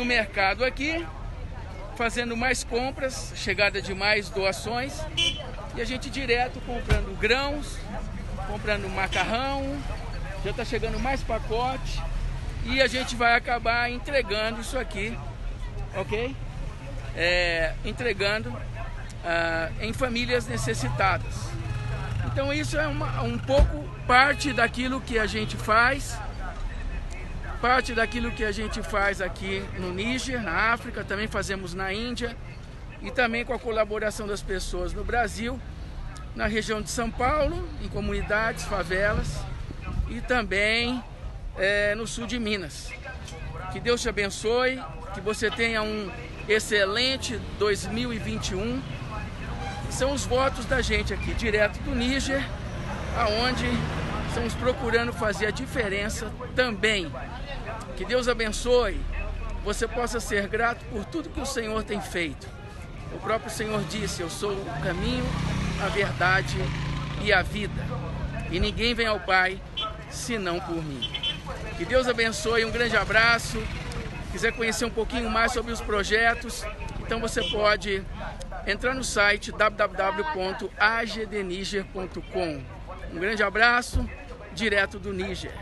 no mercado aqui, fazendo mais compras, chegada de mais doações e a gente direto comprando grãos, comprando macarrão, já está chegando mais pacote e a gente vai acabar entregando isso aqui, ok? É, entregando ah, em famílias necessitadas. Então isso é uma, um pouco parte daquilo que a gente faz, parte daquilo que a gente faz aqui no Níger, na África, também fazemos na Índia e também com a colaboração das pessoas no Brasil, na região de São Paulo, em comunidades, favelas e também é, no sul de Minas. Que Deus te abençoe, que você tenha um excelente 2021. São os votos da gente aqui, direto do Níger, aonde estamos procurando fazer a diferença também. Que Deus abençoe, você possa ser grato por tudo que o Senhor tem feito. O próprio Senhor disse: Eu sou o caminho, a verdade e a vida. E ninguém vem ao Pai senão por mim. Que Deus abençoe, um grande abraço. Quiser conhecer um pouquinho mais sobre os projetos, então você pode entrar no site www.agdniger.com. Um grande abraço, direto do Níger.